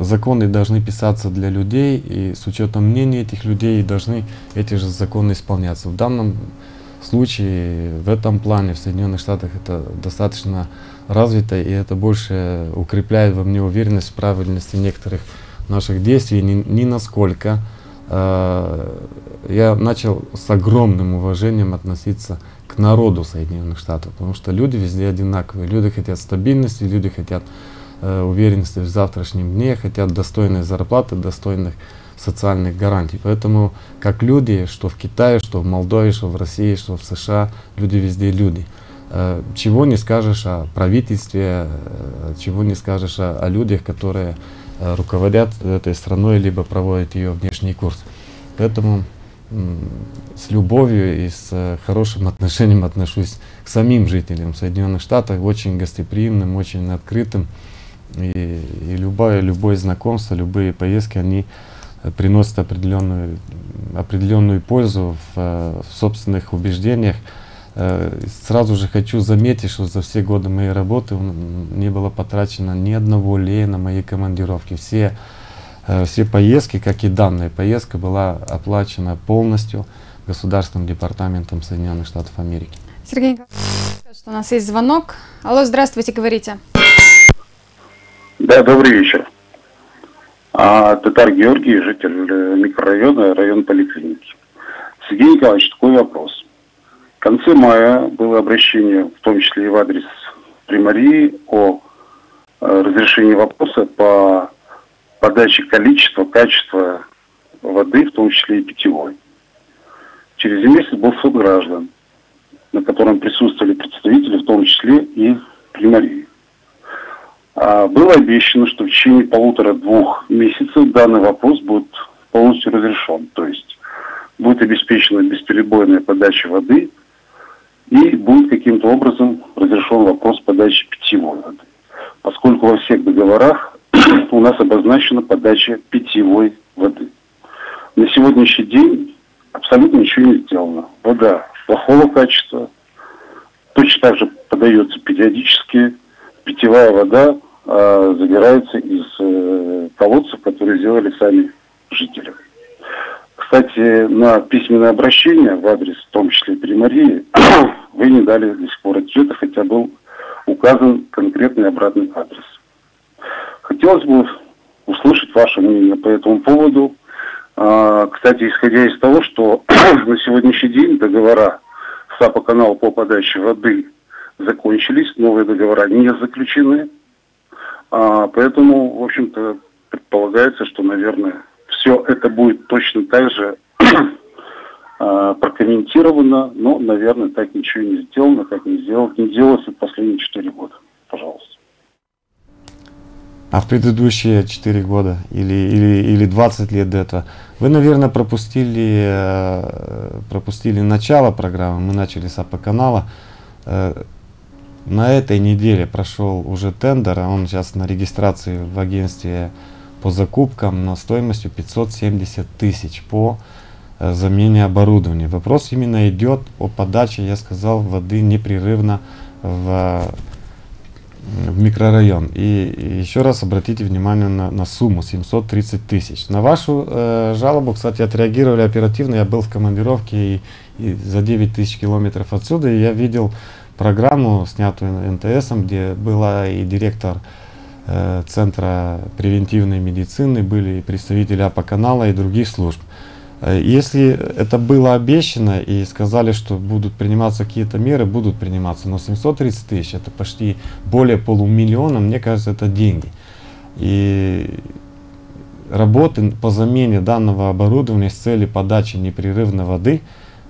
законы должны писаться для людей, и с учетом мнения этих людей должны эти же законы исполняться. В данном случае, в этом плане, в Соединенных Штатах это достаточно развито, и это больше укрепляет во мне уверенность в правильности некоторых наших действий, ни, ни насколько. Э, я начал с огромным уважением относиться к народу Соединенных Штатов, потому что люди везде одинаковые. Люди хотят стабильности, люди хотят э, уверенности в завтрашнем дне, хотят достойной зарплаты, достойных социальных гарантий. Поэтому как люди, что в Китае, что в Молдове, что в России, что в США, люди везде люди. Э, чего не скажешь о правительстве, э, чего не скажешь о, людях, которые э, руководят этой страной, либо проводят ее внешний курс. Поэтому с любовью и с хорошим <laughs> отношением отношусь к самим жителям Соединенных Штатов, очень гостеприимным, очень открытым. И, и любое, любое знакомство, любые поездки, они приносят определенную, определенную пользу в, в собственных убеждениях. Э, сразу же хочу заметить, что за все годы моей работы не было потрачено ни одного лея на мои командировки. Все, э, все поездки, как и данная поездка, была оплачена полностью Государственным департаментом Соединенных Штатов Америки. Сергей Николаевич, у нас есть звонок. Алло, здравствуйте, говорите. Да, добрый вечер. А Татар Георгий, житель э, микрорайона, район поликлиники. Сергей Николаевич, такой вопрос. В конце мая было обращение, в том числе и в адрес Примарии, о э, разрешении вопроса по подаче количества, качества воды, в том числе и питьевой. Через месяц был суд граждан, на котором присутствовали представители, в том числе и Примарии. А было обещано, что в течение полутора-двух месяцев данный вопрос будет полностью разрешен. То есть будет обеспечена бесперебойная подача воды и будет каким-то образом разрешен вопрос подачи питьевой воды. Поскольку во всех договорах <coughs> у нас обозначена подача питьевой воды. На сегодняшний день абсолютно ничего не сделано. Вода плохого качества, точно так же подается периодически. Питьевая вода э, забирается из э, колодцев, которые сделали сами жители. Кстати, на письменное обращение в адрес, в том числе Примарии, <coughs> вы не дали до сих пор ответа, хотя был указан конкретный обратный адрес. Хотелось бы услышать ваше мнение по этому поводу. А, кстати, исходя из того, что <coughs> на сегодняшний день договора САПа канала по подаче воды закончились, новые договора не заключены. А, поэтому, в общем-то, предполагается, что, наверное, все это будет точно так же <clears throat> а, прокомментировано, но, наверное, так ничего не сделано, как не сделалось, не делалось в последние четыре года. Пожалуйста. А в предыдущие 4 года или, или, или 20 лет до этого, вы, наверное, пропустили, э, пропустили начало программы. Мы начали с АП канала. Э, на этой неделе прошел уже тендер, а он сейчас на регистрации в агентстве по закупкам на стоимостью 570 тысяч по э, замене оборудования. Вопрос именно идет о подаче, я сказал, воды непрерывно в в микрорайон. И, еще раз обратите внимание на, на сумму 730 тысяч. На вашу э, жалобу, кстати, отреагировали оперативно. Я был в командировке и, и за 9 тысяч километров отсюда, и я видел программу, снятую НТСом, где была и директор э, Центра превентивной медицины, были и представители АПА канала и других служб. Э, если это было обещано и сказали, что будут приниматься какие-то меры, будут приниматься, но 730 тысяч, это почти более полумиллиона, мне кажется, это деньги. И работы по замене данного оборудования с целью подачи непрерывной воды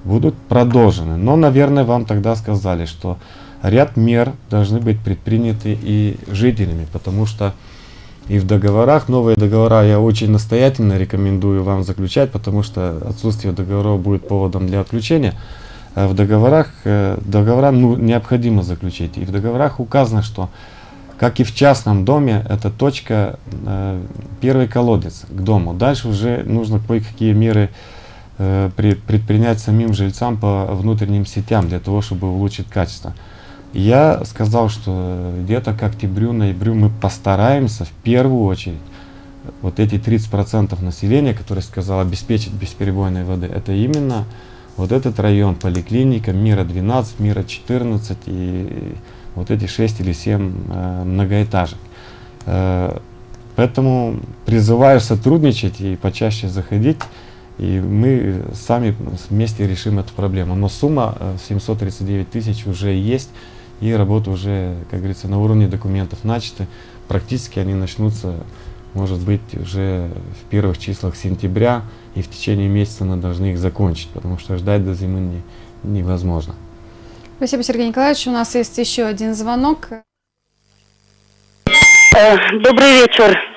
будут продолжены. Но, наверное, вам тогда сказали, что ряд мер должны быть предприняты и жителями, потому что и в договорах, новые договора я очень настоятельно рекомендую вам заключать, потому что отсутствие договоров будет поводом для отключения. В договорах, э, договора ну, необходимо заключить. И в договорах указано, что как и в частном доме, это точка, э, первый колодец к дому. Дальше уже нужно кое-какие меры предпринять самим жильцам по внутренним сетям для того, чтобы улучшить качество. Я сказал, что где-то к октябрю-ноябрю мы постараемся в первую очередь вот эти 30% населения, которые сказал обеспечить бесперебойной воды, это именно вот этот район, поликлиника, Мира 12, Мира 14 и вот эти 6 или 7 э, многоэтажек. Э, поэтому призываю сотрудничать и почаще заходить, и мы сами вместе решим эту проблему. Но сумма 739 э, тысяч уже есть, и работа уже, как говорится, на уровне документов начаты. Практически они начнутся, может быть, уже в первых числах сентября, и в течение месяца мы должны их закончить, потому что ждать до зимы не, невозможно. Спасибо, Сергей Николаевич. У нас есть еще один звонок. Э, добрый вечер.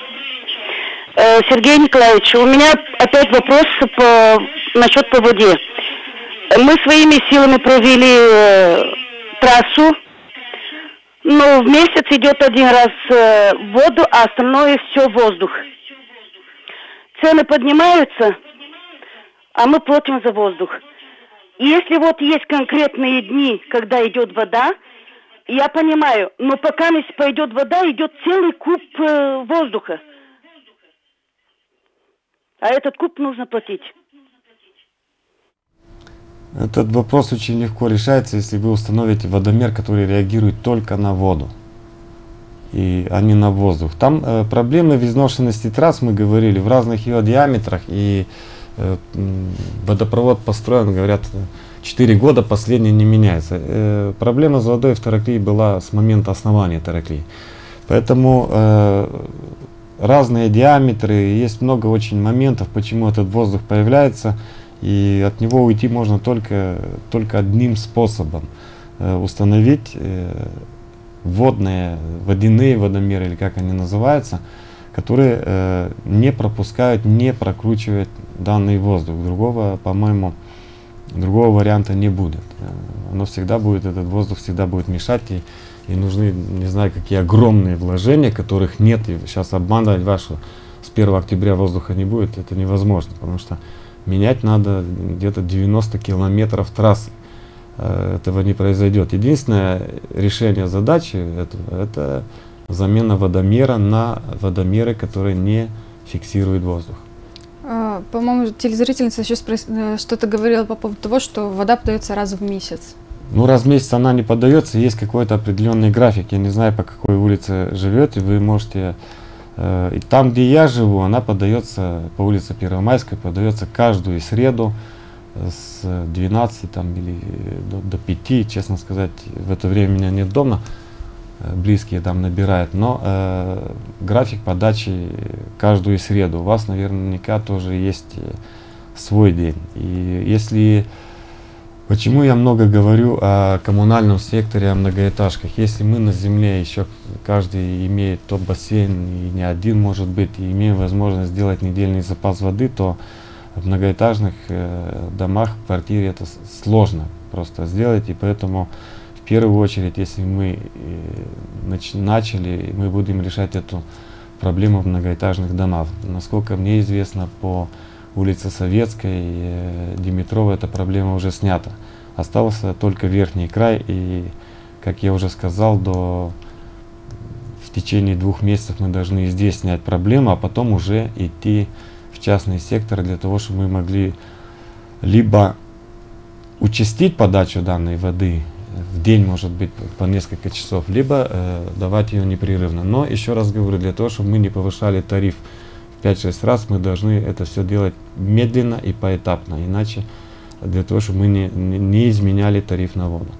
Э, Сергей Николаевич, у меня опять вопрос по, насчет по воде. Мы своими силами провели э, трассу ну, в месяц идет один раз э, воду, а остальное все воздух. Цены поднимаются, а мы платим за воздух. Если вот есть конкретные дни, когда идет вода, я понимаю, но пока пойдет вода, идет целый куб э, воздуха. А этот куб нужно платить. Этот вопрос очень легко решается, если вы установите водомер, который реагирует только на воду. и, а не на воздух. Там э, проблемы в изношенности трасс, мы говорили, в разных ее диаметрах. И э, водопровод построен, говорят, 4 года, последний не меняется. Э, проблема с водой в Тараклии была с момента основания Тараклии. Поэтому э, разные диаметры, есть много очень моментов, почему этот воздух появляется. И от него уйти можно только, только одним способом. Э, установить э, водные, водяные водомеры, или как они называются, которые э, не пропускают, не прокручивают данный воздух. Другого, по-моему, другого варианта не будет. Оно всегда будет, этот воздух всегда будет мешать, и, и нужны, не знаю, какие огромные вложения, которых нет, и сейчас обманывать вашу с 1 октября воздуха не будет, это невозможно, потому что менять надо где-то 90 километров трассы. Э, этого не произойдет. Единственное решение задачи этого, это замена водомера на водомеры, которые не фиксируют воздух. А, по-моему, телезрительница еще э, что-то говорила по поводу того, что вода подается раз в месяц. Ну, раз в месяц она не подается, есть какой-то определенный график. Я не знаю, по какой улице живете, вы можете... Э, и там, где я живу, она подается по улице Первомайской, подается каждую среду с 12 там, или до, до 5, честно сказать, в это время меня нет дома, э, близкие там набирают, но э, график подачи каждую среду. У вас наверняка тоже есть э, свой день. И если Почему я много говорю о коммунальном секторе, о многоэтажках? Если мы на земле еще каждый имеет топ бассейн, и не один может быть, и имеем возможность сделать недельный запас воды, то в многоэтажных э, домах, в квартире это сложно просто сделать, и поэтому в первую очередь, если мы э, нач начали, мы будем решать эту проблему в многоэтажных домах. Насколько мне известно, по улице Советской, э, Димитрова эта проблема уже снята. Остался только верхний край, и, как я уже сказал, до в течение двух месяцев мы должны здесь снять проблему, а потом уже идти в частный сектор для того, чтобы мы могли либо участить подачу данной воды в день, может быть, по несколько часов, либо э, давать ее непрерывно. Но, еще раз говорю, для того, чтобы мы не повышали тариф 5-6 раз, мы должны это все делать медленно и поэтапно, иначе для того, чтобы мы не, не изменяли тариф на воду.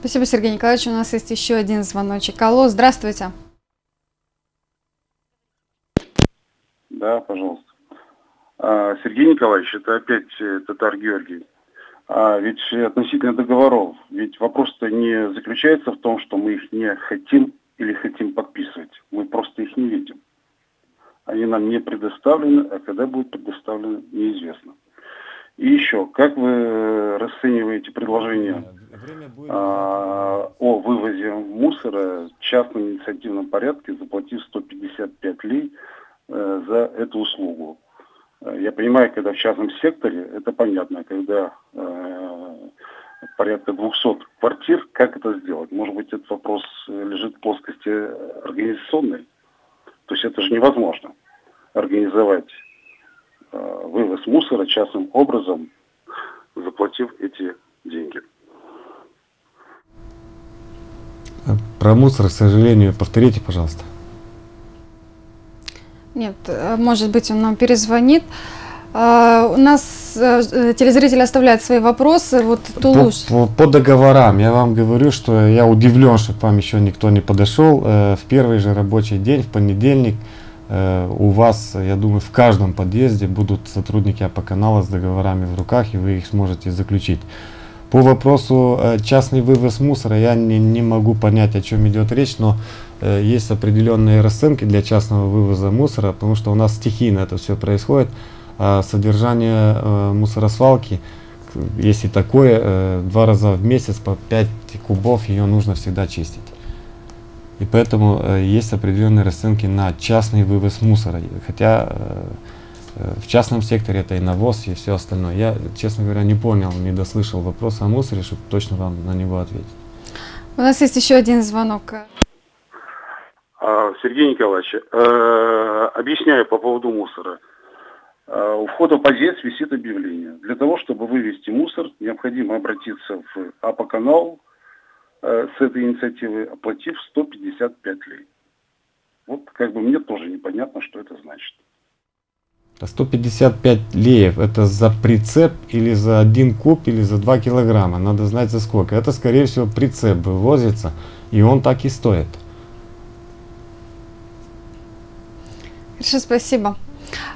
Спасибо, Сергей Николаевич. У нас есть еще один звоночек. Алло, здравствуйте. Да, пожалуйста. А, Сергей Николаевич, это опять э, Татар Георгий. А ведь относительно договоров, ведь вопрос-то не заключается в том, что мы их не хотим или хотим подписывать. Мы просто их не видим. Они нам не предоставлены, а когда будут предоставлены, неизвестно. И еще, как вы расцениваете предложение а, о вывозе мусора в частном инициативном порядке, заплатив 155 лей а, за эту услугу? Э, я понимаю, когда в частном секторе, это понятно, когда э, порядка 200 квартир, как это сделать? Может быть, этот вопрос лежит в плоскости организационной? То есть это же невозможно организовать э, вывоз мусора частным образом, заплатив эти деньги. Про мусор, к сожалению, повторите, пожалуйста. Нет, э, может быть, он нам перезвонит. Uh, у нас uh, телезрители оставляют свои вопросы. Вот Тулуш. По, по, по договорам я вам говорю, что я удивлен, что к вам еще никто не подошел. Uh, в первый же рабочий день, в понедельник, у вас, я думаю, в каждом подъезде будут сотрудники АП-канала с договорами в руках, и вы их сможете заключить. По вопросу частный вывоз мусора я не, не могу понять, о чем идет речь, но Э, есть определенные расценки для частного вывоза мусора, потому что у нас стихийно это все происходит. А содержание э, мусоросвалки, если такое, э, два раза в месяц по 5 кубов ее нужно всегда чистить. И поэтому э, есть определенные расценки на частный вывоз мусора. Хотя в частном секторе это и навоз, и все остальное. Я, честно говоря, не понял, не дослышал вопрос о мусоре, чтобы точно вам на него ответить. У нас есть еще один звонок. А, Сергей Николаевич, объясняю по поводу мусора. Э, у входа в подъезд висит объявление. Для того, чтобы вывести мусор, необходимо обратиться в АПО-канал э, с этой инициативой, оплатив 155 лей. Вот как бы мне тоже непонятно, что это значит. 155 леев это за прицеп или за один куб или за 2 килограмма. Надо знать за сколько. Это скорее всего прицеп вывозится и он так и стоит. Хорошо, спасибо.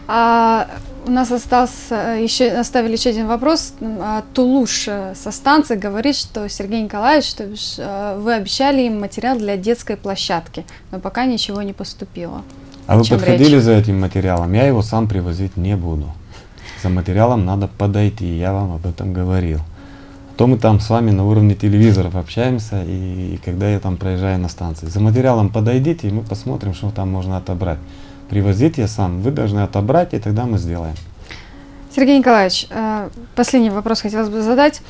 А, у нас остался еще, оставили еще один вопрос. А, Тулуш э, со станции говорит, что Сергей Николаевич, что бишь, э, вы обещали им материал для детской площадки, но пока ничего не поступило. А вы подходили речь? за этим материалом? Я его сам привозить не буду. За материалом надо подойти, я вам об этом говорил. А то мы там с вами на уровне телевизоров общаемся, и, и когда я там проезжаю на станции. За материалом подойдите, и мы посмотрим, что там можно отобрать. Привозить я сам, вы должны отобрать, и тогда мы сделаем. Сергей Николаевич, э, последний вопрос хотелось бы задать.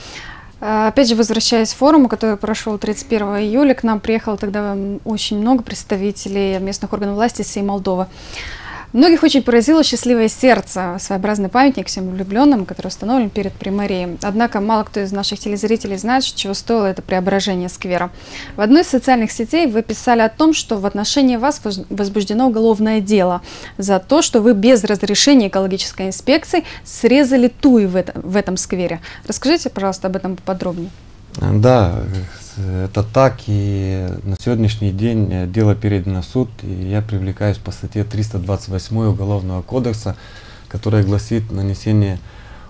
Э, опять же, возвращаясь к форуму, который прошел 31 июля, к нам приехало тогда очень много представителей местных органов власти всей Молдовы. Многих очень поразило счастливое сердце, своеобразный памятник всем влюбленным, который установлен перед примарией. Однако мало кто из наших телезрителей знает, чего стоило это преображение сквера. В одной из социальных сетей вы писали о том, что в отношении вас возбуждено уголовное дело за то, что вы без разрешения экологической инспекции срезали туи в, в этом сквере. Расскажите, пожалуйста, об этом поподробнее. Да, это так, и на сегодняшний день э, дело передано в суд, и я привлекаюсь по статье 328 Уголовного кодекса, которая гласит нанесение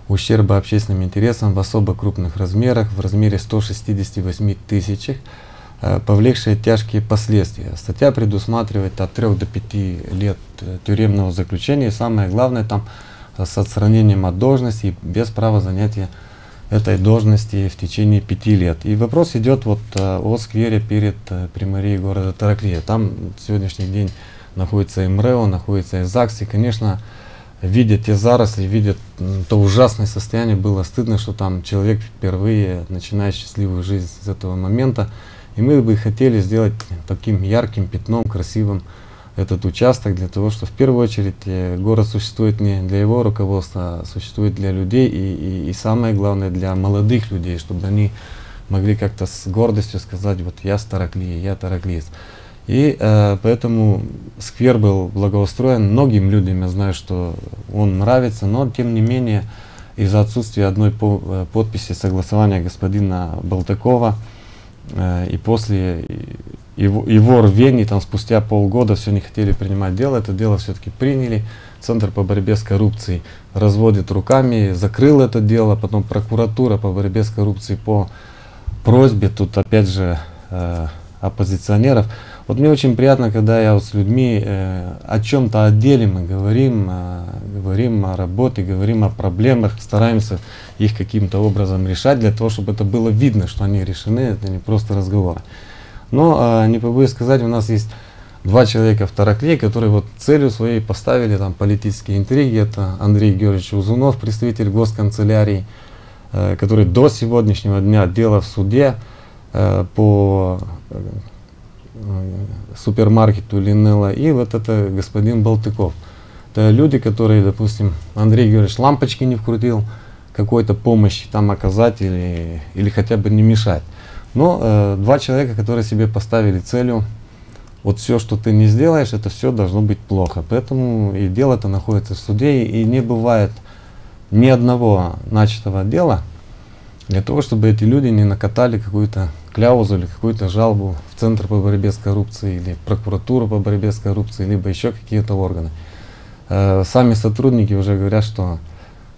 ущерба общественным интересам в особо крупных размерах, в размере 168 тысяч, э, повлекшие тяжкие последствия. Статья предусматривает от 3 до 5 лет э, тюремного заключения, и самое главное там с отстранением от должности и без права занятия этой должности в течение пяти лет. И вопрос идет вот э, о сквере перед э, примарией города Тараклия. Там сегодняшний день находится МРЭО, находится и ЗАГС. И, конечно, видя те заросли, видя то ужасное состояние, было стыдно, что там человек впервые начинает счастливую жизнь с этого момента. И мы бы хотели сделать таким ярким пятном, красивым, этот участок для того, что в первую очередь э, город существует не для его руководства, а существует для людей и, и, и самое главное для молодых людей, чтобы они могли как-то с гордостью сказать, вот я Староклия, я Тараклиец. И э, поэтому сквер был благоустроен. Многим людям я знаю, что он нравится, но тем не менее из-за отсутствия одной по, э, подписи согласования господина Болтакова э, и после его, его рвений, там спустя полгода все не хотели принимать дело, это дело все-таки приняли. Центр по борьбе с коррупцией разводит руками, закрыл это дело, потом прокуратура по борьбе с коррупцией по просьбе, тут опять же э, оппозиционеров. Вот мне очень приятно, когда я вот с людьми э, о чем-то отделе мы говорим, э, говорим о работе, говорим о проблемах, стараемся их каким-то образом решать, для того, чтобы это было видно, что они решены, это не просто разговоры. Но, а, не побоюсь сказать, у нас есть два человека в Таракле, которые вот целью своей поставили там политические интриги. Это Андрей Георгиевич Узунов, представитель госканцелярии, э, который до сегодняшнего дня дело в суде э, по э, супермаркету Линелла, и вот это господин Балтыков. Это люди, которые, допустим, Андрей Георгиевич лампочки не вкрутил, какой-то помощи там оказать или, или хотя бы не мешать. Но э, два человека, которые себе поставили целью, вот все, что ты не сделаешь, это все должно быть плохо. Поэтому и дело-то находится в суде, и не бывает ни одного начатого дела для того, чтобы эти люди не накатали какую-то кляузу или какую-то жалобу в Центр по борьбе с коррупцией или прокуратуру по борьбе с коррупцией, либо еще какие-то органы. Э, сами сотрудники уже говорят, что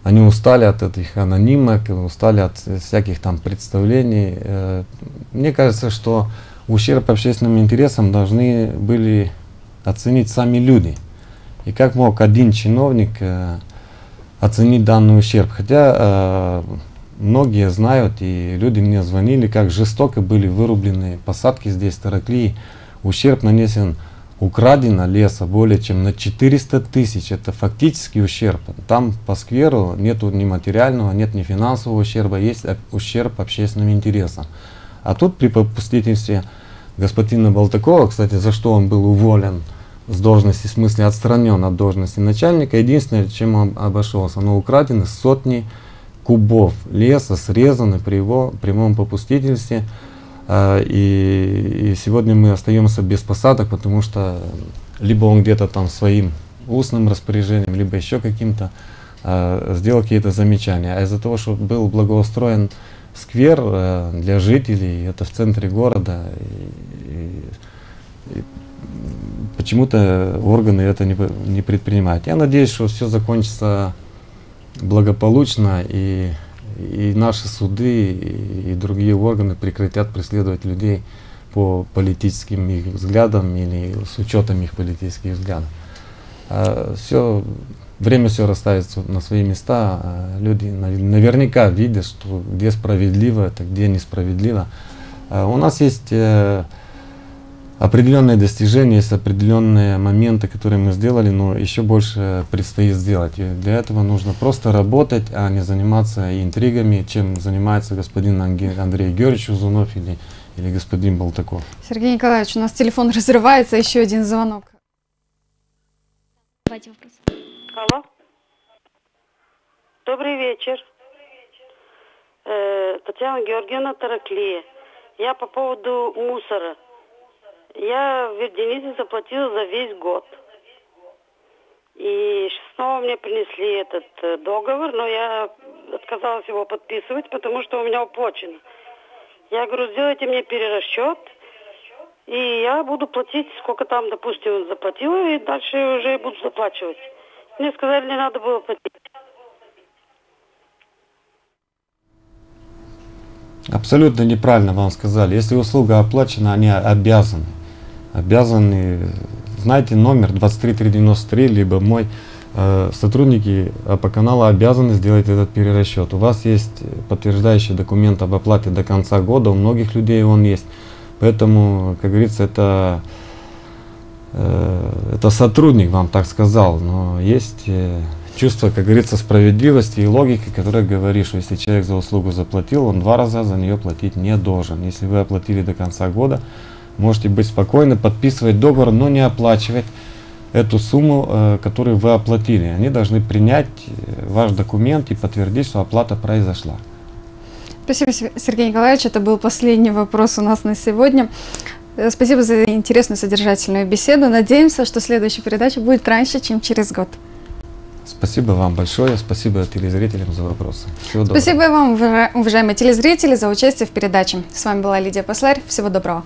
они устали от этих анонимок, устали от всяких там представлений. Э, мне кажется, что ущерб общественным интересам должны были оценить сами люди. И как мог один чиновник э, оценить данный ущерб? Хотя э, многие знают, и люди мне звонили, как жестоко были вырублены посадки здесь, Тараклии. Ущерб нанесен украдено леса более чем на 400 тысяч. Это фактический ущерб. Там по скверу нету ни материального, нет ни финансового ущерба, есть ущерб общественным интересам. А тут при попустительстве господина Балтакова, кстати, за что он был уволен с должности, в смысле отстранен от должности начальника, единственное, чем он обошелся, но украдены сотни кубов леса, срезаны при его прямом попустительстве. А, и, и сегодня мы остаемся без посадок, потому что либо он где-то там своим устным распоряжением, либо еще каким-то э, сделал какие-то замечания. А из-за того, что был благоустроен сквер э, для жителей, это в центре города, и, и, и почему-то органы это не, не предпринимают. Я надеюсь, что все закончится благополучно и, и наши суды и, другие органы прекратят преследовать людей по политическим их взглядам или с учетом их политических взглядов. А все, время все расставит на свои места. А люди наверняка видят, что где справедливо, это где несправедливо. А у нас есть э, определенные достижения, есть определенные моменты, которые мы сделали, но еще больше предстоит сделать. И для этого нужно просто работать, а не заниматься интригами, чем занимается господин Андрей Георгиевич Узунов или или господин Болтаков. Сергей Николаевич, у нас телефон разрывается, еще один звонок. Давайте вопрос. Алло. Добрый вечер. Э, Татьяна Георгиевна Тараклия. Я по поводу мусора. Я в Верденице заплатила за весь год. И снова мне принесли этот э, договор, но я отказалась его подписывать, потому что у меня уплачено. Я говорю, сделайте мне перерасчет, и я буду платить, сколько там, допустим, заплатила, и дальше уже буду заплачивать. Мне сказали, не надо было платить. Абсолютно неправильно вам сказали. Если услуга оплачена, они обязаны. Обязаны, знаете, номер 23393, либо мой Э, сотрудники по каналу обязаны сделать этот перерасчет. У вас есть подтверждающий документ об оплате до конца года, у многих людей он есть. Поэтому, как говорится, это, э, это сотрудник вам так сказал, но есть э, чувство, как говорится, справедливости и логики, которая говорит, что если человек за услугу заплатил, он два раза за нее платить не должен. Если вы оплатили до конца года, можете быть спокойны, подписывать договор, но не оплачивать эту сумму, э, которую вы оплатили. Они должны принять э, ваш документ и подтвердить, что оплата произошла. Спасибо, Сергей Николаевич. Это был последний вопрос у нас на сегодня. Э, спасибо за интересную содержательную беседу. Надеемся, что следующая передача будет раньше, чем через год. Спасибо вам большое, спасибо телезрителям за вопросы. Всего доброго. Спасибо вам, уважаемые телезрители, за участие в передаче. С вами была Лидия Посларь. Всего доброго.